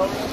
Gracias.